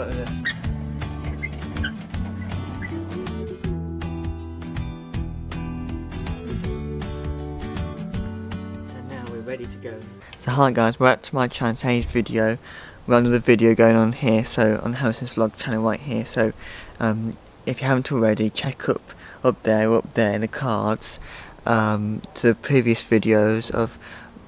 got the So now we're ready to go. So hi guys, we're up to my channel today's video. We've got another video going on here, so on Harrison's vlog channel right here. So um, if you haven't already, check up up there, up there in the cards um, to previous videos of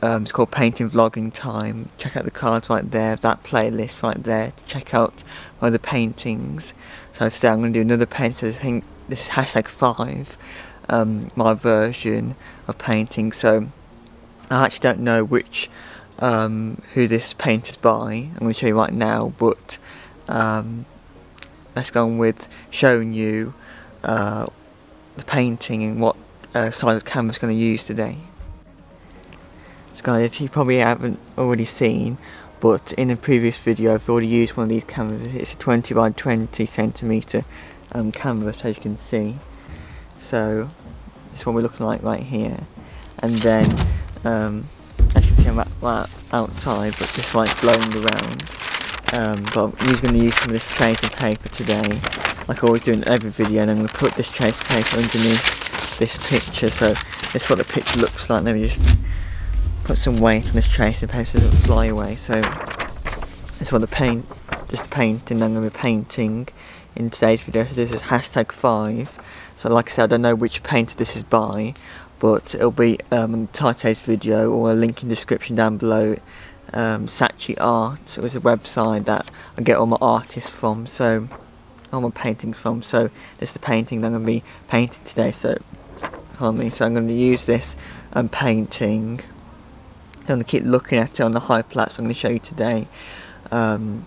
um, it's called Painting Vlogging Time. Check out the cards right there, that playlist right there. Check out my other paintings. So today I'm going to do another painting. So I think this is hashtag 5, um, my version of painting. So I actually don't know which um, who this paint is by. I'm going to show you right now, but um, let's go on with showing you uh, the painting and what uh, size of canvas I'm going to use today. Guys, if you probably haven't already seen, but in a previous video I've already used one of these canvases. It's a 20 by 20 centimeter um, canvas as you can see. So is what we're looking like right here. And then um, as you can see I'm outside but this light's blowing around. Um, but I'm going to use some of this tracing paper today like I always do in every video and I'm going to put this tracing paper underneath this picture so this is what the picture looks like. Let me just put some weight on this tracing paper so it doesn't fly away. So this is what the paint, just the painting I'm going to be painting in today's video. So this is hashtag 5. So like I said, I don't know which painter this is by, but it'll be um, in today's video or a link in the description down below. Um, Saatchi Art was a website that I get all my artists from, so all my paintings from. So this is the painting that I'm going to be painting today. So, me. So I'm going to use this um, painting I'm going to keep looking at it on the hyperlapse I'm going to show you today. Um,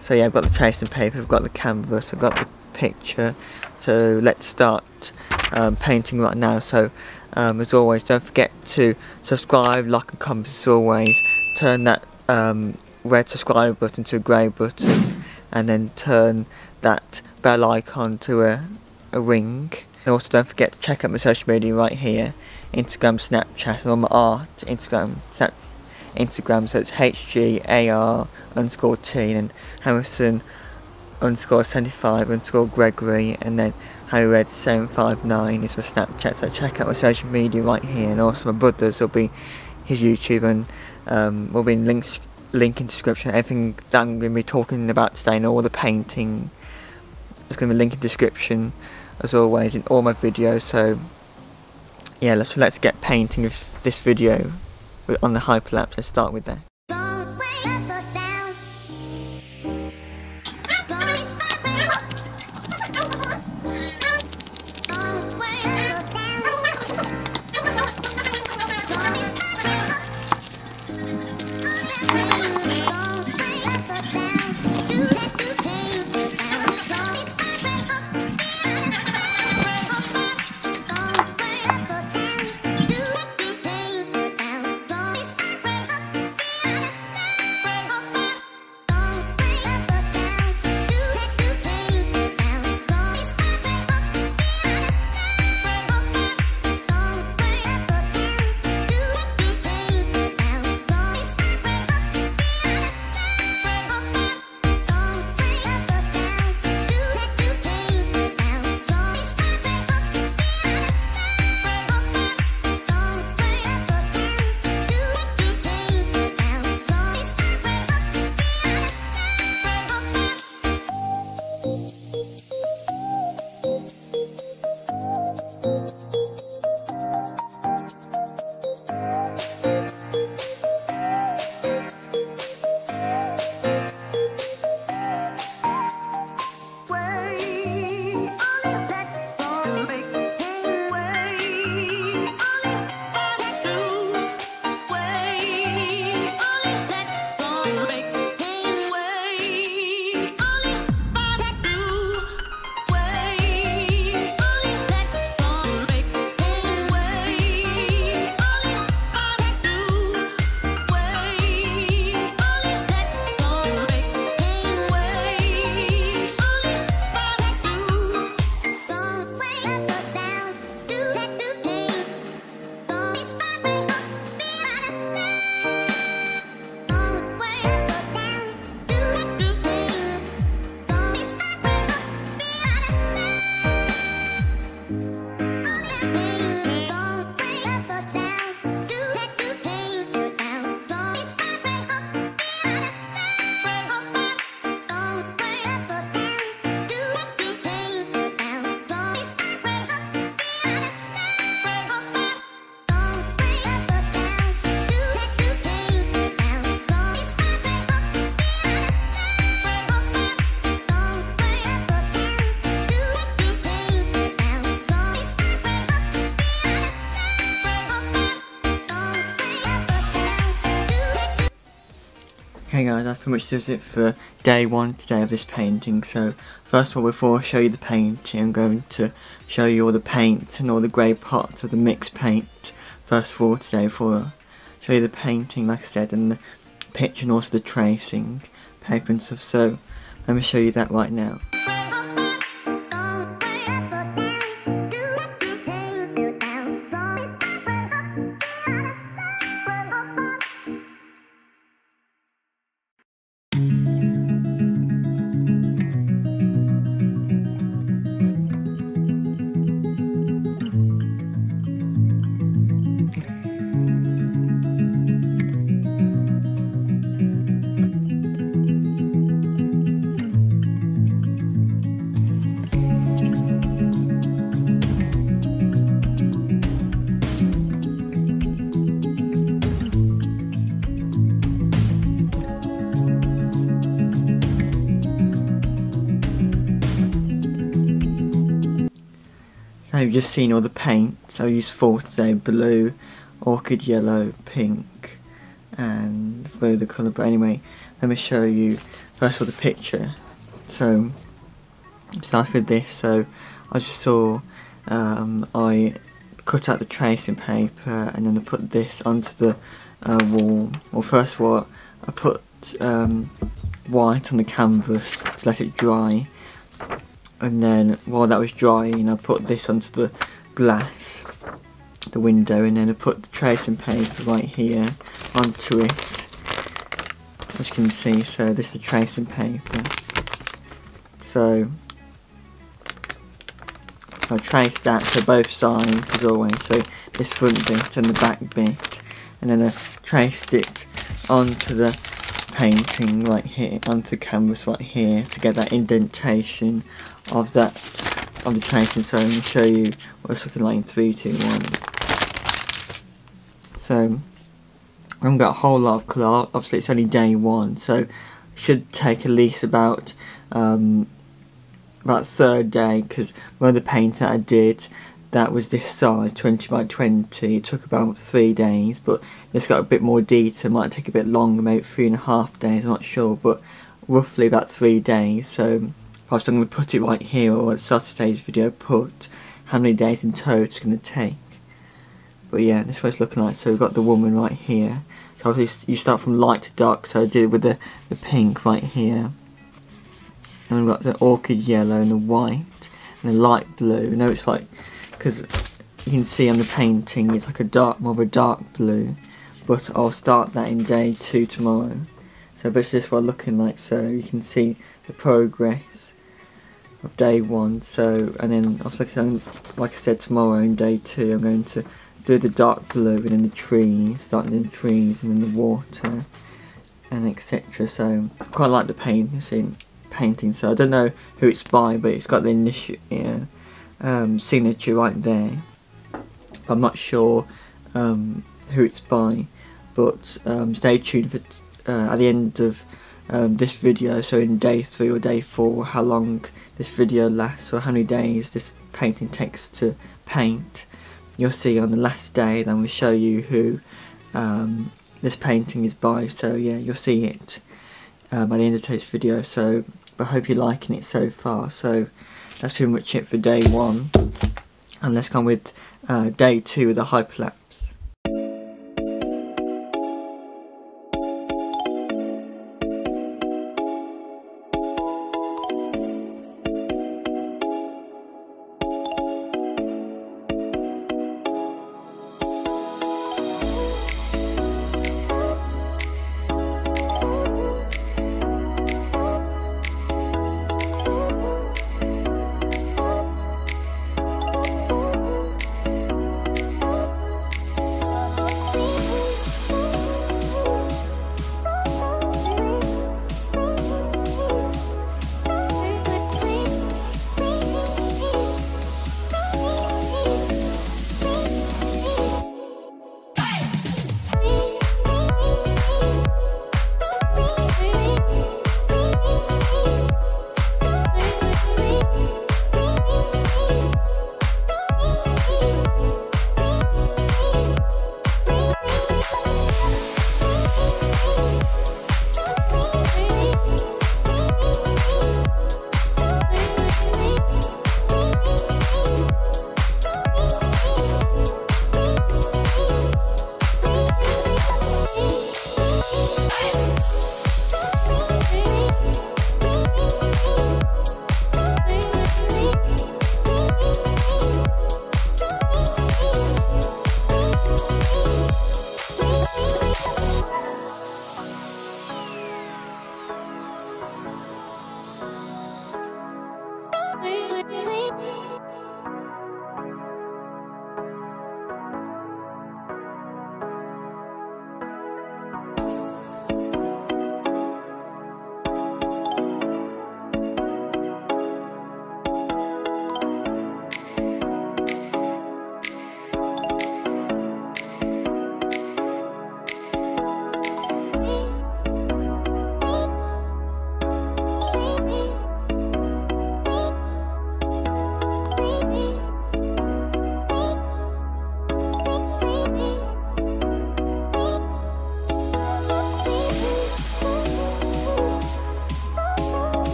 so yeah, I've got the tracing paper, I've got the canvas, I've got the picture. So let's start um, painting right now. So um, as always, don't forget to subscribe, like and comment as always. Turn that um, red subscribe button to a grey button and then turn that bell icon to a, a ring. And also don't forget to check out my social media right here. Instagram, Snapchat, and my art, Instagram, Snap, Instagram, so it's HGAR underscore T, and Harrison underscore 75 underscore Gregory, and then HarryRed759 is my Snapchat, so check out my social media right here, and also my brother's will be his YouTube, and um, will be in links, link in description, everything that I'm going to be talking about today, and all the painting, there's going to be a link in description, as always, in all my videos, so yeah, so let's get painting with this video on the hyperlapse Let's start with that. Guys, that pretty much does it for day one today of this painting. So first of all, before I show you the painting, I'm going to show you all the paint and all the grey parts of the mixed paint. First of all today, before I show you the painting, like I said, and the picture and also the tracing paper and stuff. So let me show you that right now. Just seen all the paints. I'll use four today, blue, orchid yellow, pink, and blue the colour. But anyway, let me show you first of all the picture. So, start with this. So, I just saw um, I cut out the tracing paper and then I put this onto the uh, wall. Well, first of all, I put um, white on the canvas to let it dry and then while that was drying I put this onto the glass the window and then I put the tracing paper right here onto it. As you can see so this is the tracing paper. So so I traced that to both sides as always. So this front bit and the back bit. And then I traced it onto the painting right here onto canvas right here to get that indentation of that of the tracing so I'm going to show you what it's looking like in 3, 2, 1 so I haven't got a whole lot of colour, obviously it's only day one so should take at least about um, about third day because one of the paint that I did that was this size 20 by 20 it took about three days but it's got a bit more detail. Might take a bit longer maybe three and a half days I'm not sure but roughly about three days. So I'm going to put it right here or at Saturday's video put how many days in total it's going to take. But yeah this is what it's looking like. So we've got the woman right here. So obviously you start from light to dark so I did it with the, the pink right here. And we've got the orchid yellow and the white and the light blue. Now it's like because you can see on the painting it's like a dark, more of a dark blue but I'll start that in day two tomorrow. So this is what looking like. So you can see the progress of day one. So and then obviously like I said tomorrow in day two I'm going to do the dark blue and then the trees starting in the trees and then the water and etc so I quite like the painting painting. So I don't know who it's by but it's got the initial yeah, um, signature right there. I'm not sure um, who it's by, but um, stay tuned for uh, at the end of um, this video, so in day 3 or day 4, how long this video lasts or how many days this painting takes to paint. You'll see on the last day, then we'll show you who um, this painting is by, so yeah, you'll see it by the end of today's video, so I hope you're liking it so far, so that's pretty much it for day one. And let's come with uh, day two the hyperlapse.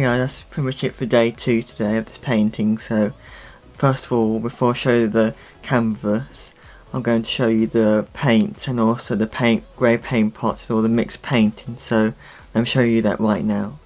Guys, that's pretty much it for day two today of this painting. So first of all, before I show you the canvas, I'm going to show you the paint and also the paint grey paint pots or the mixed painting. So let me show you that right now.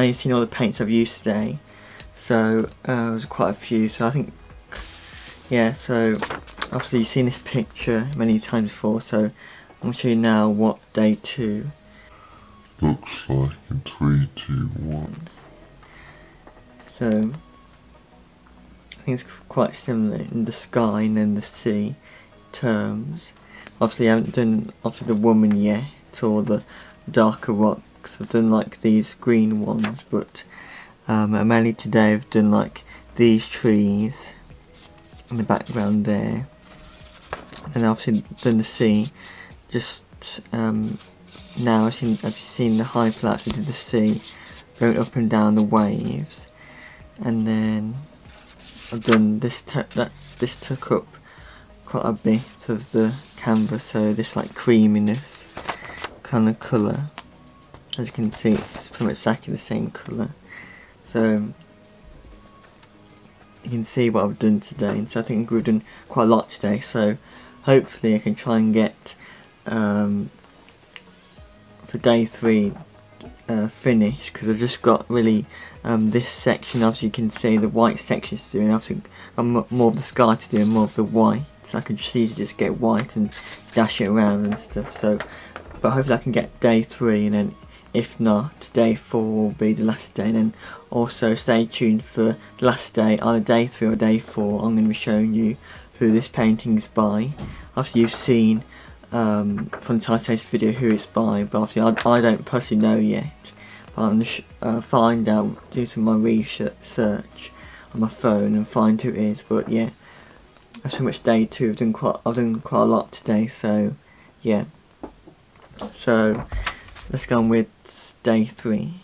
Now you've seen all the paints I've used today. So uh, there's quite a few. So I think, yeah. So obviously you've seen this picture many times before. So I'm going to show you now what day two looks like in three, two, one. So I think it's quite similar in the sky and then the sea terms. Obviously I haven't done obviously the woman yet or the darker rock I've done like these green ones, but um, mainly today I've done like these trees in the background there. And obviously done the sea. Just um, now I've seen, I've seen the hyperlapse into the sea going up and down the waves. And then I've done this that this took up quite a bit of the canvas so this like creaminess kind of colour as you can see it's pretty much exactly the same colour. So you can see what I've done today. And so I think we've done quite a lot today. So hopefully I can try and get um, for day three uh, finished because I've just got really um, this section. Obviously you can see the white section to do and obviously got more of the sky to do and more of the white. So I can just easily just get white and dash it around and stuff. So but hopefully I can get day three and then if not, day 4 will be the last day. And then also stay tuned for the last day, either day 3 or day 4. I'm going to be showing you who this painting is by. Obviously you've seen um, from the title video who it's by, but obviously I, I don't personally know yet. But I'm going to uh, find out, do some of my research on my phone and find who it is. But yeah, that's pretty much day 2. I've done quite, I've done quite a lot today, so yeah. So Let's go on with day three.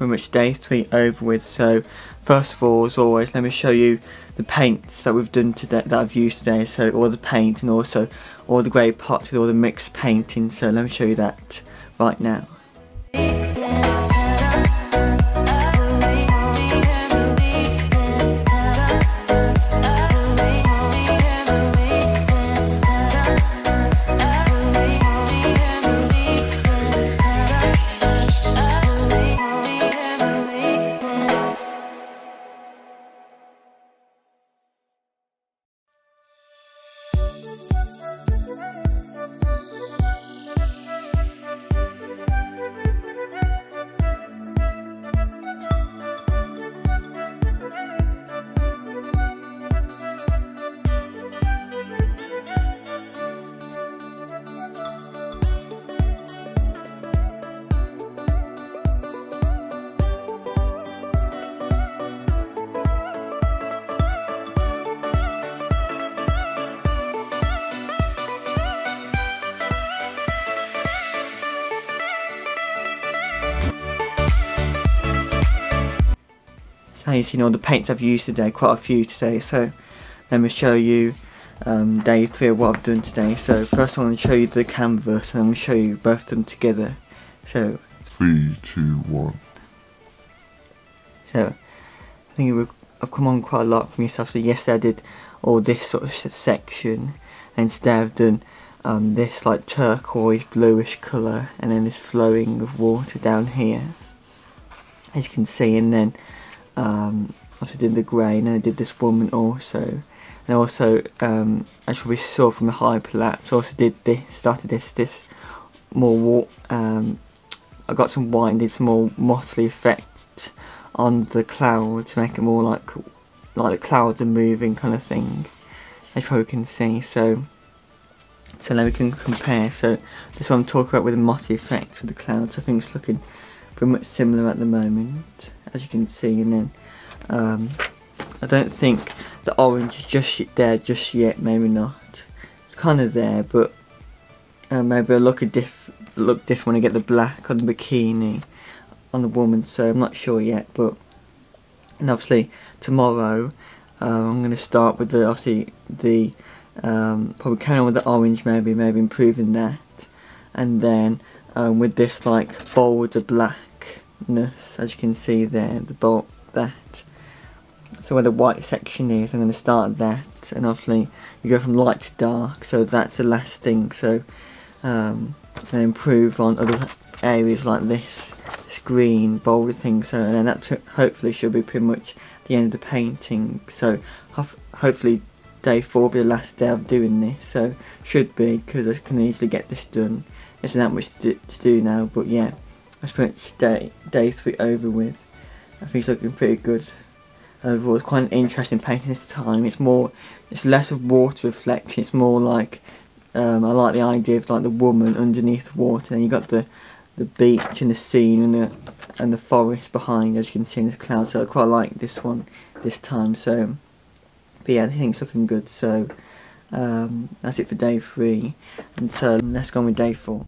Pretty much day 3 over with, so first of all, as always, let me show you the paints that we've done today, that I've used today, so all the paint and also all the grey pots with all the mixed painting, so let me show you that right now. You've seen all the paints I've used today, quite a few today, so let me show you um, day three of what I've done today. So first I want to show you the canvas and I'm going to show you both of them together. So, three, two, one. So I think I've come on quite a lot from yourself. So yesterday I did all this sort of section and today I've done um, this like turquoise bluish colour and then this flowing of water down here as you can see and then um, also did the grain and I did this woman also. And also um, as we saw from the hyperlapse also did this started this this more um, I got some white and did some more motley effect on the clouds to make it more like like the clouds are moving kind of thing as you can see. So so now we can compare. So this one I'm talking about with the motley effect with the clouds I think it's looking pretty much similar at the moment as you can see and then um, I don't think the orange is just there just yet maybe not. It's kind of there but uh, maybe it'll look a diff look different when I get the black on the bikini on the woman so I'm not sure yet but and obviously tomorrow uh, I'm going to start with the obviously the um, probably carry on with the orange maybe maybe improving that. And then um, with this like bolder blackness as you can see there, the bolt that. So where the white section is, I'm going to start that, and obviously you go from light to dark, so that's the last thing. So um, then improve on other areas like this, this green bolder thing. So and then that hopefully should be pretty much the end of the painting. So hopefully day four will be the last day of doing this. So should be because I can easily get this done. There's not much to do, to do now, but yeah. That's pretty much day, day three over with. I think it's looking pretty good. Overall, it's quite an interesting painting this time. It's more, it's less of water reflection. It's more like, um, I like the idea of like the woman underneath the water, and you got the the beach and the scene and the and the forest behind, as you can see in the clouds. So I quite like this one this time. So, but yeah, I think it's looking good. So um, that's it for day three, and so let's go on with day four.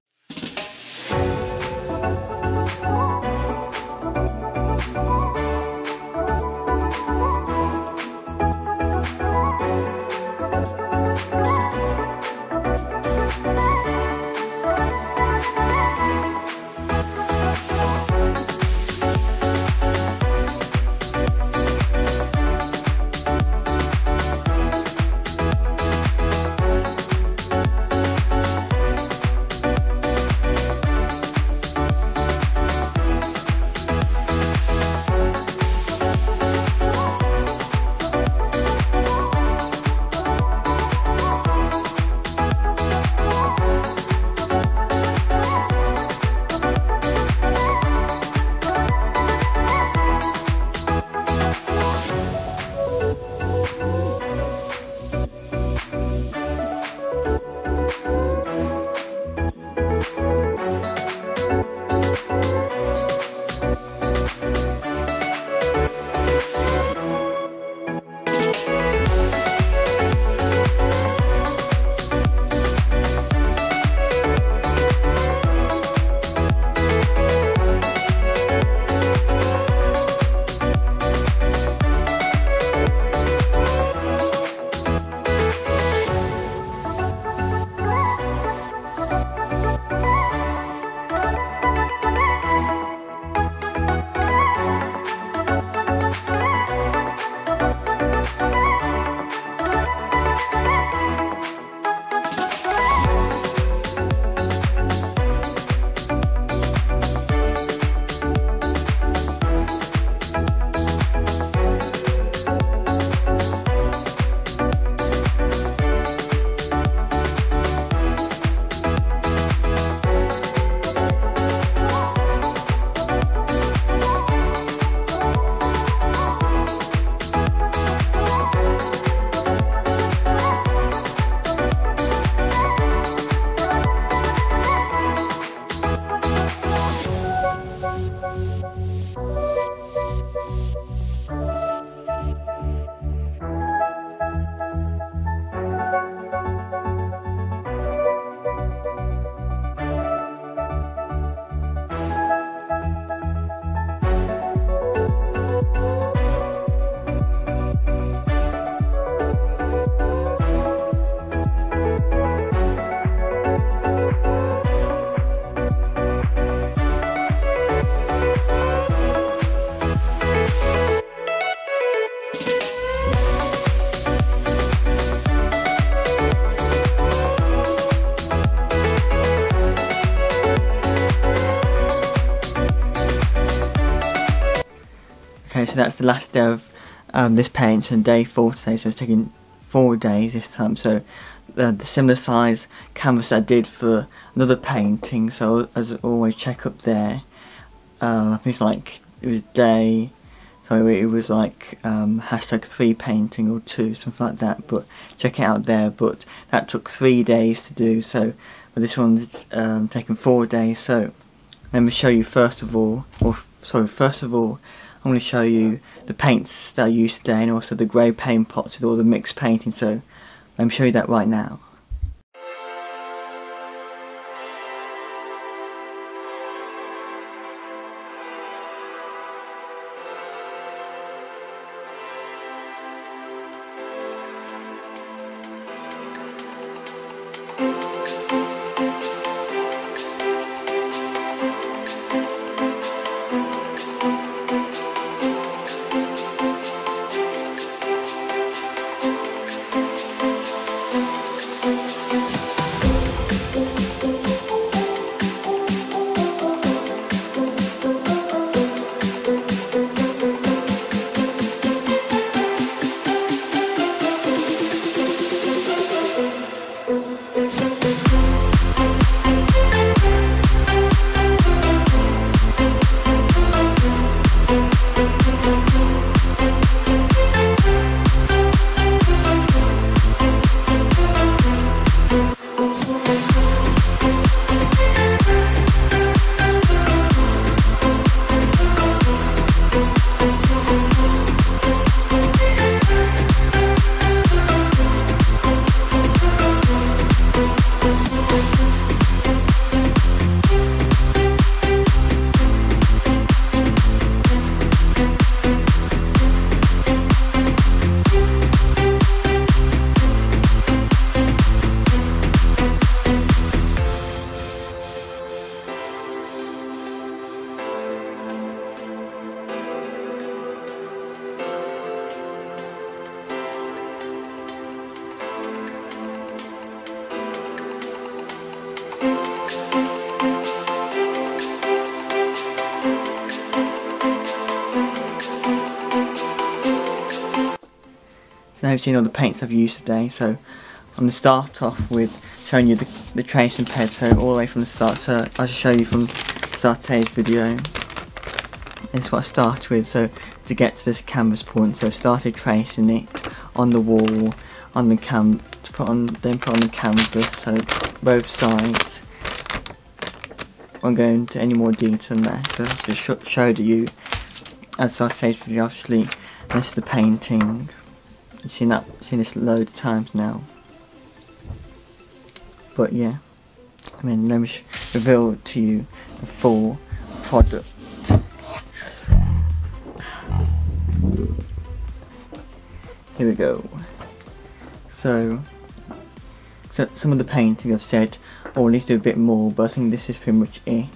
That's the last day of um, this paint, so day four today, so it's taking four days this time. So uh, the similar size canvas I did for another painting, so as always check up there. Uh, I think it's like, it was day, so it was like um, hashtag 3 painting or 2, something like that, but check it out there, but that took 3 days to do, so but this one's um, 4 days, so let me show you first of all, or sorry, first of all, I'm going to show you the paints that I used today and also the grey paint pots with all the mixed painting, so let me show you that right now. You've seen all the paints I've used today, so I'm going to start off with showing you the, the tracing pad, so all the way from the start, so I'll just show you from the start today's video. This is what I started with, so to get to this canvas point, so I started tracing it on the wall, on the cam, to put on, then put on the canvas, so both sides. I won't go into any more detail than that, so I just sh showed you as I said video, obviously, this is the painting. You've seen that, seen this loads of times now. But yeah, I mean let me reveal to you the full product. Here we go. So, so some of the painting I've said, or at least do a bit more, but I think this is pretty much it.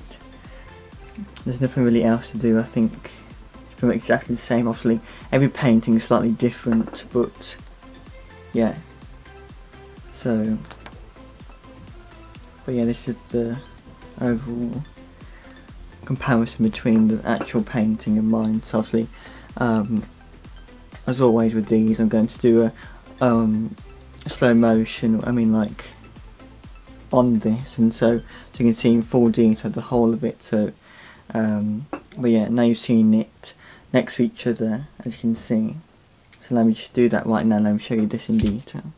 There's nothing really else to do, I think much exactly the same. Obviously, every painting is slightly different, but yeah. So, but yeah, this is the overall comparison between the actual painting and mine. So obviously, um, as always with these, I'm going to do a, um, slow motion. I mean, like on this, and so, so you can see in full detail the whole of it. So, um, but yeah, now you've seen it next to each other, as you can see. So let me just do that right now. Let me show you this in detail.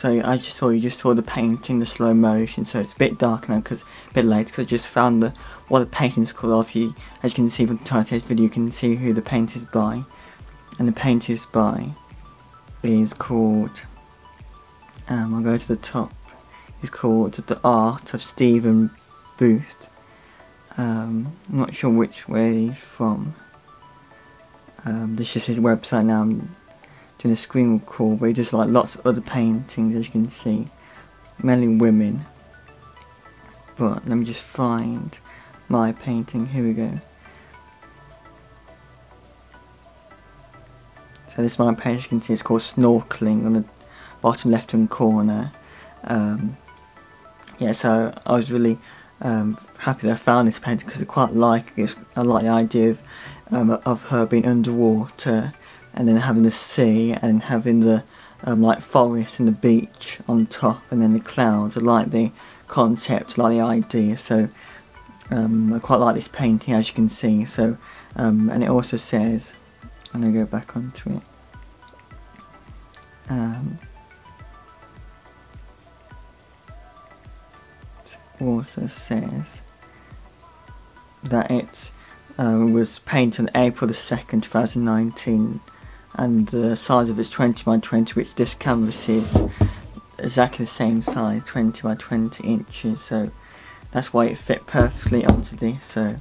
So I just saw you just saw the painting, the slow motion, so it's a bit dark now because a bit late because I just found the what the painting's called off you. As you can see from the title of this video, you can see who the paint is by. and the paint is by is called um, I'll go to the top is called The Art of Steven Booth um, I'm not sure which way he's from um, this is his website now I'm doing a screen call but does like lots of other paintings as you can see. Mainly women. But let me just find my painting. Here we go. So this my page you can see. It's called Snorkeling on the bottom left hand corner. Um, yeah, so I was really um, happy that I found this painting because I quite like it. I like the idea of, um, of her being underwater and then having the sea and having the um, like forest and the beach on top and then the clouds. I like the concept, I like the idea. So um, I quite like this painting as you can see. So um, and it also says I'm to go back onto it. Um, also says that it uh, was painted on April the 2nd 2019 and the size of it's 20 by 20 which this canvas is exactly the same size 20 by 20 inches. So that's why it fit perfectly onto this. So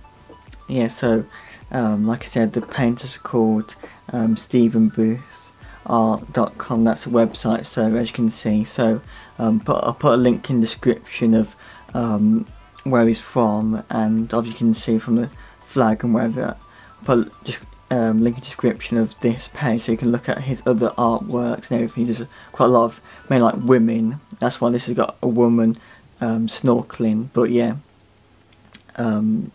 yeah so um, like I said, the painter's called um, Steven Booth art.com that's a website so as you can see. So um, I'll put a link in the description of um, where he's from and as you can see from the flag and wherever. Put just um, link in description of this page so you can look at his other artworks and everything. There's quite a lot of mainly like women. That's why this has got a woman um, snorkeling. But yeah. Um,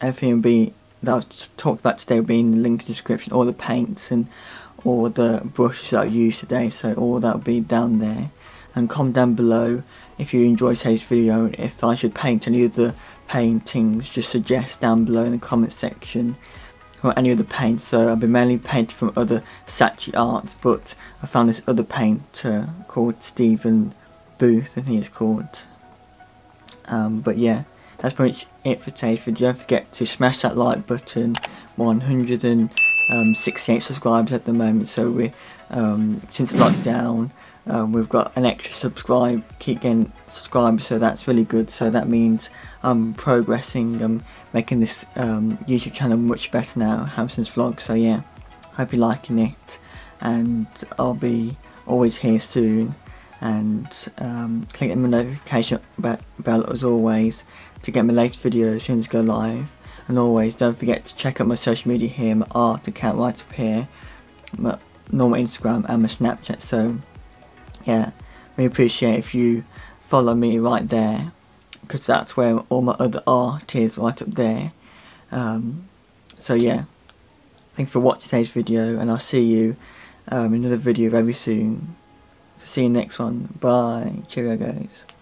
everything will be that I've talked about today will be in the link in description, all the paints and all the brushes that I used today, so all that will be down there. And comment down below if you enjoyed today's video, if I should paint any of the paintings, just suggest down below in the comment section or any other paint So I've been mainly painting from other Saatchi arts, but I found this other painter called Steven Booth, I think it's called. Um, but yeah that's pretty much it for today's video. Don't forget to smash that like button. 168 subscribers at the moment, so we um, since lockdown um, we've got an extra subscribe, keep getting subscribers, so that's really good. So that means I'm progressing, I'm making this um, YouTube channel much better now, Harrison's Vlog. So yeah, hope you're liking it, and I'll be always here soon and um, click the notification bell as always to get my latest videos as soon as go live and always don't forget to check out my social media here, my art account right up here, my normal Instagram and my Snapchat so yeah, we appreciate if you follow me right there because that's where all my other art is right up there um, so yeah, thanks for watching today's video and I'll see you um, in another video very soon see you next one. Bye. Cheerio guys.